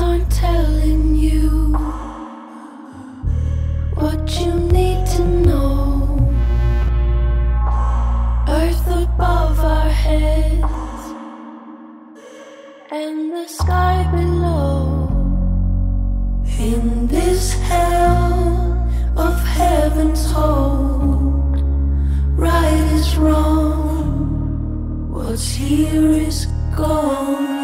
aren't telling you what you need to know. Earth above our heads and the sky below. In this hell of heaven's hold, right is wrong, what's here is gone.